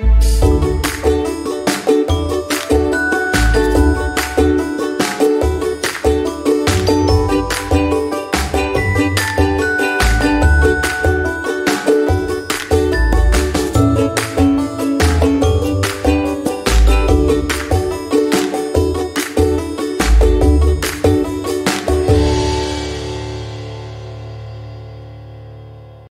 Bye.